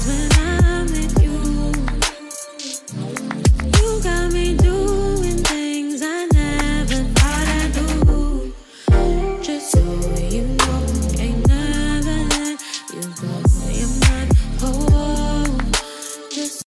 I